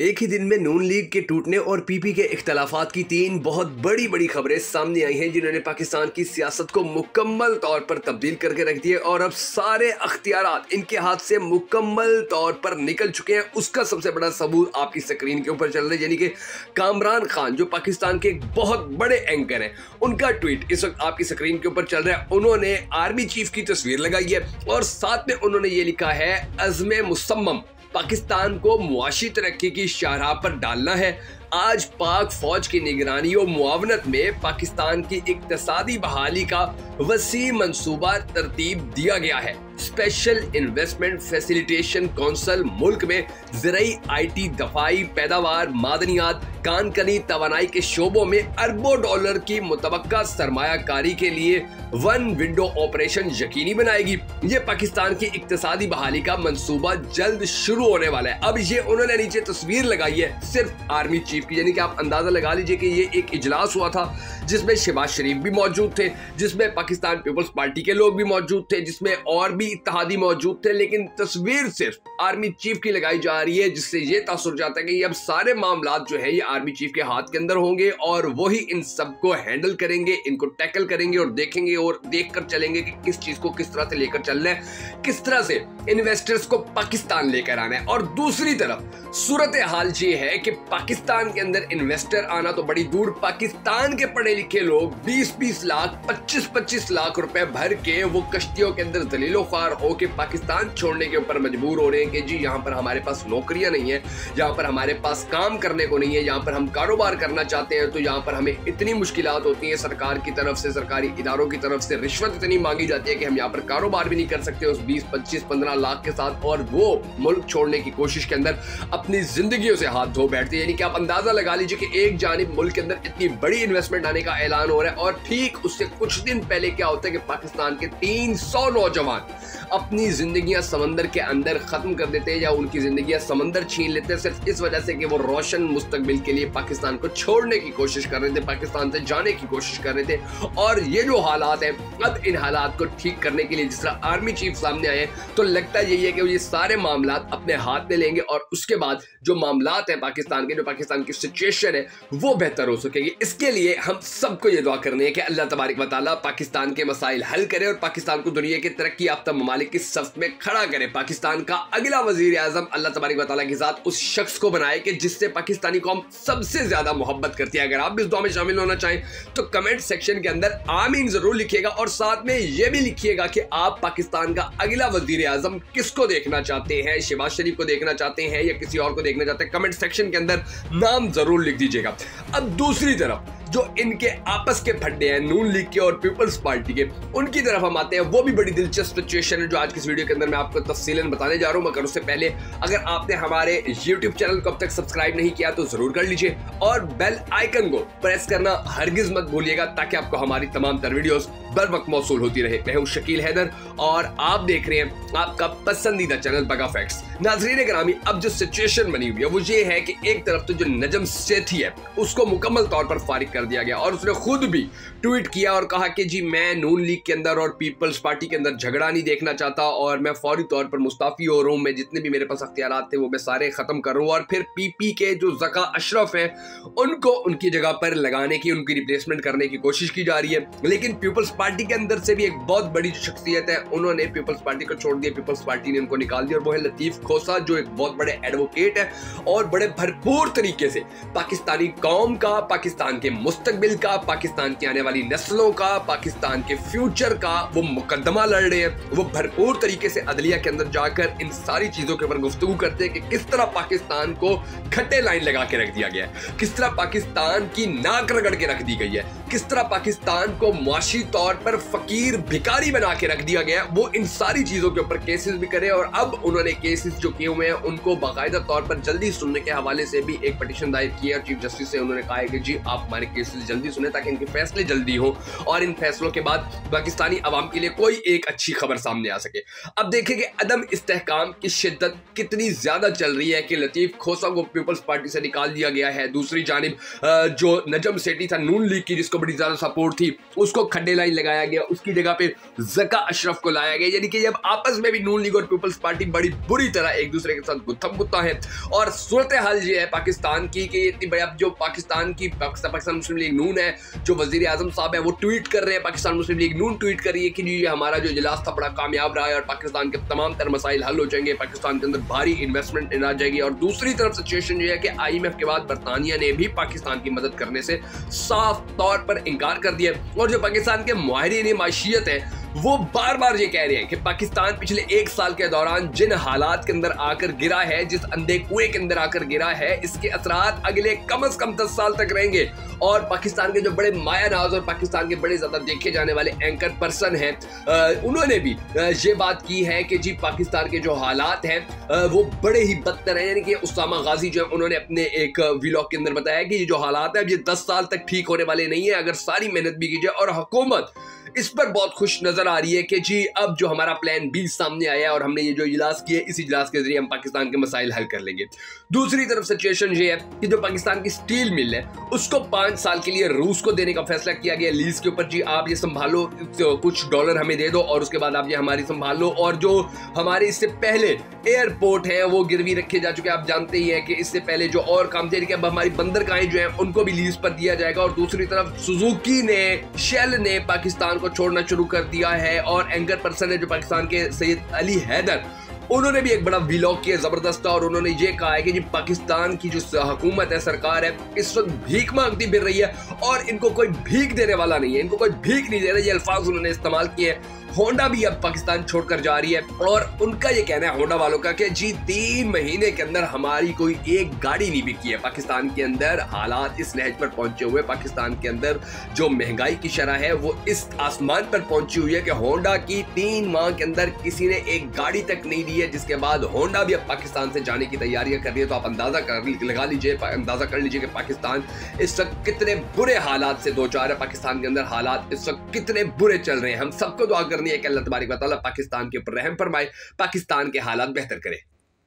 एक ही दिन में नून लीग के टूटने और पीपी के इख्तलाफात की तीन बहुत बड़ी बड़ी खबरें सामने आई हैं, जिन्होंने पाकिस्तान की सियासत को मुकम्मल तौर पर तब्दील करके रख दिए और अब सारे अख्तियार इनके हाथ से मुकम्मल तौर पर निकल चुके हैं। उसका सबसे बड़ा सबूत आपकी स्क्रीन के ऊपर चल रहा है, यानी कि कामरान खान, जो पाकिस्तान के एक बहुत बड़े एंकर हैं, उनका ट्वीट इस वक्त आपकी स्क्रीन के ऊपर चल रहा है। उन्होंने आर्मी चीफ की तस्वीर लगाई है और साथ में उन्होंने ये लिखा है अजम मुसम्मम पाकिस्तान को मुआशी तरक्की की शाहराह पर डालना है। आज पाक फौज की निगरानी और मुआवनत में पाकिस्तान की इकतसादी बहाली का वसी मनसूबा तरतीब दिया गया है। स्पेशल इन्वेस्टमेंट फैसिलिटेशन काउंसिल मुल्क में ज़रिए आईटी दफाई पैदावार, मादनियात कान कनी तोानाई के शोबों में अरबों डॉलर की मुतव सरमाकारी के लिए वन विंडो ऑपरेशन यकीनी बनाएगी। ये पाकिस्तान की इकतसादी बहाली का मनसूबा जल्द शुरू होने वाला है। अब ये उन्होंने नीचे तस्वीर लगाई है, सिर्फ़ आर्मी चीफ की यानी कि आप अंदाज़ा लगा लीजिए कि ये एक इजलास हुआ था, जिसमें शहबाज शरीफ भी मौजूद थे, जिसमें पाकिस्तान पीपल्स पार्टी के लोग भी मौजूद थे, जिसमें और भी इतिहादी मौजूद थे, लेकिन तस्वीर सिर्फ़ आर्मी चीफ की लगाई जा रही है, जिससे ये तासुर जाता है कि अब सारे मामला जो है, ये आर्मी चीफ के हाथ के अंदर होंगे और वही इन सबको हैंडल करेंगे, इनको टैकल करेंगे और देखेंगे और देख चलेंगे कि किस चीज़ को किस तरह से लेकर चलना है, किस तरह से इन्वेस्टर्स को पाकिस्तान लेकर आना है। और दूसरी तरफ़, सूरत हाल ये है कि पाकिस्तान के अंदर इन्वेस्टर आना तो बड़ी दूर। पाकिस्तान के पढ़े लिखे लोग 20-20 लाख 25-25 लाख रुपए भर के वो कश्तियों के अंदर दलीलो ख्वार हो के पाकिस्तान छोड़ने के ऊपर मजबूर हो रहे हैं कि जी, यहाँ पर हमारे पास नौकरियाँ नहीं है, यहाँ पर हमारे पास काम करने को नहीं है, यहाँ पर हम कारोबार करना चाहते हैं तो यहाँ पर हमें इतनी मुश्किल होती है, सरकार की तरफ़ से, सरकारी इदारों की तरफ़ से रिश्वत इतनी मांगी जाती है कि हम यहाँ पर कारोबार भी नहीं कर सकते उस बीस, पच्चीस, पंद्रह लाख के साथ, और वो मुल्क छोड़ने की कोशिश के अंदर अपनी ज़िंदगी से हाथ धो बैठते हैं। यानी कि आप अंदाज़ा लगा लीजिए कि एक जानब मुल्क के अंदर इतनी बड़ी इन्वेस्टमेंट आने का ऐलान हो रहा है और ठीक उससे कुछ दिन पहले क्या होता है कि पाकिस्तान के 300 नौजवान अपनी जिंदगियाँ समंदर के अंदर खत्म कर देते हैं या उनकी जिंदगियाँ समंदर छीन लेते हैं, सिर्फ़ इस वजह से कि वो रोशन मुस्तकबिल के लिए पाकिस्तान को छोड़ने की कोशिश कर रहे थे, पाकिस्तान से जाने की कोशिश कर रहे थे। और ये जो हालात हैं, अब इन हालात को ठीक करने के लिए जिस तरह आर्मी चीफ सामने आए तो लगता यही है कि ये सारे मामला अपने हाथ में लेंगे और उसके बाद जो मामला हैं पाकिस्तान के, जो पाकिस्तान की सिचुएशन है, वो बेहतर हो सकेगी। इसके लिए हम सबको ये दुआ करनी है कि अल्लाह तबारक वाली पाकिस्तान के मसाइल हल करे और पाकिस्तान को दुनिया के तरक्की याफ्ता ममालिक की सफ में खड़ा करे। पाकिस्तान का अगला वज़ीर आज़म अल्लाह तबारक वाली के साथ उस शख्स को बनाए कि जिससे पाकिस्तानी कौम सबसे ज़्यादा मोहब्बत करती है। अगर आप इस दुआ में शामिल होना चाहें तो कमेंट सेक्शन के अंदर आमीन ज़रूर लिखिएगा और साथ में यह भी लिखिएगा कि आप पाकिस्तान का अगला वज़ीर आज़म किसको देखना चाहते हैं? शिबाज शरीफ को देखना चाहते हैं या किसी और को देखना चाहते हैं? कमेंट सेक्शन के अंदर नाम ज़रूर लिख दीजिएगा। अब दूसरी तरफ़ जो इनके आपस के फड्डे हैं, नून लीग के और पीपल्स पार्टी के, उनकी तरफ़ हम आते हैं। वो भी बड़ी दिलचस्प सिचुएशन है जो आज इस वीडियो के अंदर मैं आपको तफसील बताने जा रहा हूँ, मगर उससे पहले अगर आपने हमारे यूट्यूब चैनल को अब तक सब्सक्राइब नहीं किया तो ज़रूर कर लीजिए और बेल आइकन को प्रेस करना हरगिज मत भूलिएगा, ताकि आपको हमारी तमाम तर वीडियो बर वक्त मौसू होती रहे। मैं हूँ शकील हैदर और आप देख रहे हैं आपका पसंदीदा चैनल बगा फैक्ट्स नाजरीन ग्रामी, अब जो सिचुएशन बनी हुई है, वो ये है कि एक तरफ़ तो जो नजम सेठी है, उसको मुकम्मल तौर पर फारिग कर दिया गया। और उसने खुद भी ट्वीट किया और कहा कि, जी, मैं नून लीग के अंदर और पीपल्स पार्टी के अंदर झगड़ा नहीं देखना चाहता और मैं फौरी तौर पर मुस्ताफ़ी हो रहा हूँ मैं जितने भी मेरे पास अख्तियार थे, वो मैं सारे ख़त्म कर रहा हूँ। और फिर पीपी के जो जका अशरफ है, उनको उनकी जगह पर लगाने की, उनकी रिप्लेसमेंट करने की कोशिश की जा रही है। लेकिन पीपल्स पार्टी के अंदर से भी एक बहुत बड़ी शख्सियत है, उन्होंने पीपल्स पार्टी को छोड़ दिया। पीपल्स पार्टी ने उनको निकाल दिया और वो है लतीफ़ खोसा, जो एक बहुत बड़े एडवोकेट है और बड़े भरपूर तरीके से पाकिस्तानी कौम का, पाकिस्तान के मुस्तकबिल का, पाकिस्तान की आने वाली नस्लों का, पाकिस्तान के फ्यूचर का, वो मुकदमा लड़ रहे हैं। वो भरपूर तरीके से अदलिया के अंदर जाकर इन सारी चीज़ों के ऊपर गुफ्तु करते हैं कि किस तरह पाकिस्तान को खट्टे लाइन लगा के रख दिया गया है। किस तरह पाकिस्तान की नाक रगड़ के रख दी गई है। किस तरह पाकिस्तान को मुआशी तौर पर फकीर भिकारी बना के रख दिया गया, वो इन सारी चीज़ों के ऊपर केसेस भी करे और अब उन्होंने केसेस जो किए हुए हैं, उनको बाकायदा तौर पर जल्दी सुनने के हवाले से भी एक पटिशन दायर किया चीफ जस्टिस से उन्होंने कहा है कि जी, आप हमारे केसेस जल्दी सुने ताकि इनके फैसले जल्दी हो और इन फैसलों के बाद पाकिस्तानी आवाम के लिए कोई एक अच्छी खबर सामने आ सके। अब देखें कि अदम इस्तेकाम की शिद्दत कितनी ज़्यादा चल रही है कि लतीफ खोसा को पीपल्स पार्टी से निकाल दिया गया है। दूसरी जानब जो नजम सेठी था, नून लीग की, जिसको बड़ी ज़्यादा सपोर्ट थी। उसको खड्डे लाइन लगाया गया। उसकी जगह पे जका अशरफ को लाया गया। यानी कि जब आपस में भी नून लीग और पीपल्स पार्टी बड़ी बुरी तरह एक दूसरे के साथ गुत्थम गुत्ता है, और सूरत हाल ये है पाकिस्तान की कि इतनी बड़ी अब जो पाकिस्तान की पाकिस्तान मुस्लिम लीग नून है, जो वज़ीर आज़म साहब है, वो ट्वीट कर रहे हैं। Pakistan Muslim League Noon tweet कर रही है कि ये हमारा जो इजलास था बड़ा कामयाब रहा है, और पाकिस्तान के तमाम तर मसाइल हल हो जाएँगे। पाकिस्तान के अंदर भारी इन्वेस्टमेंट आ जाएगी। और दूसरी तरफ़ सिचुएशन ये है कि आई के बाद बरतानिया ने भी पाकिस्तान की मदद करने से साफ़ तौर पर इंकार कर दिया और जो पाकिस्तान के माहरीन माशियत है वो बार बार ये कह रहे हैं कि पाकिस्तान पिछले एक साल के दौरान जिन हालात के अंदर आकर गिरा है, जिस अंधे कुएँ के अंदर आकर गिरा है, इसके असरात अगले कम अज कम दस साल तक रहेंगे। और पाकिस्तान के जो बड़े माया नाज और पाकिस्तान के बड़े ज़्यादा देखे जाने वाले एंकर पर्सन हैं उन्होंने भी ये बात की है कि जी पाकिस्तान के जो हालात हैं वो बड़े ही बदतर हैं। यानी कि उसामा गाजी जो है, उन्होंने अपने एक व्लॉग के अंदर बताया कि ये जो हालात है, अब ये दस साल तक ठीक होने वाले नहीं है। अगर सारी मेहनत भी की जाए और हुकूमत इस पर बहुत खुश नज़र आ रही है कि जी, अब जो हमारा प्लान बी सामने आया और हमने ये जो इजलास किए इस इजलास के ज़रिए हम पाकिस्तान के मसाइल हल कर लेंगे। दूसरी तरफ़ सिचुएशन ये है कि जो पाकिस्तान की स्टील मिल है, उसको पाँच साल के लिए रूस को देने का फैसला किया गया लीज के ऊपर जी, आप ये संभालो कुछ डॉलर हमें दे दो और उसके बाद आप ये हमारी संभाल। और जो हमारे इससे पहले एयरपोर्ट है, वो गिरवी रखे जा चुके आप जानते ही हैं कि इससे पहले जो और काम थे अब हमारी बंदरगाहें जो है, उनको भी लीज पर दिया जाएगा। और दूसरी तरफ़ सुजुकी ने शेल ने पाकिस्तान को छोड़ना शुरू कर दिया है और एंकर पर्सन है जो पाकिस्तान के सैयद अली हैदर, उन्होंने भी एक बड़ा विलॉग किया ज़बरदस्त और उन्होंने ये कहा है कि जी पाकिस्तान की जो हुकूमत है, सरकार है, इस वक्त भीख मांगती फिर रही है और इनको कोई भीख देने वाला नहीं है, इनको कोई भीख नहीं दे रहा, ये अल्फाज उन्होंने इस्तेमाल किए होंडा भी अब पाकिस्तान छोड़कर जा रही है और उनका ये कहना है होंडा वालों का कि जी, तीन महीने के अंदर हमारी कोई एक गाड़ी नहीं बिकी है। पाकिस्तान के अंदर हालात इस लहज पर पहुँचे हुए पाकिस्तान के अंदर जो महँगाई की शरह है, वो इस आसमान पर पहुँची हुई है कि होंडा की तीन माह के अंदर किसी ने एक गाड़ी तक नहीं दी है। जिसके बाद होंडा भी अब पाकिस्तान से जाने की तैयारियाँ कर रही है। तो आप अंदाज़ा कर लगा लीजिए अंदाज़ा कर लीजिए कि पाकिस्तान इस वक्त कितने बुरे हालात से दो चार है। पाकिस्तान के अंदर हालात इस वक्त कितने बुरे चल रहे हैं। हम सबको दुआ कर करनी है कि अल्लाह तबारक वाली पाकिस्तान के ऊपर रहम फरमाए, पाकिस्तान के हालात बेहतर करे।